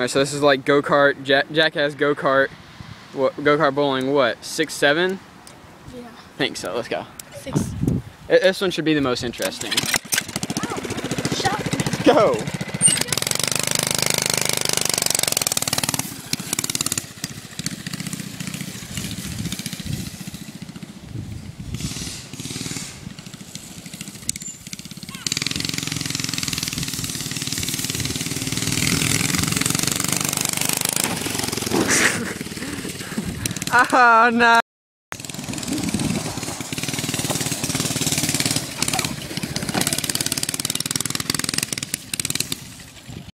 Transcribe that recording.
Alright, so this is like go-kart, Jack, Jackass go-kart, what, go-kart bowling, what, six, seven? Yeah. I think so, let's go. Six. This one should be the most interesting. Oh, shot. Go! Oh no!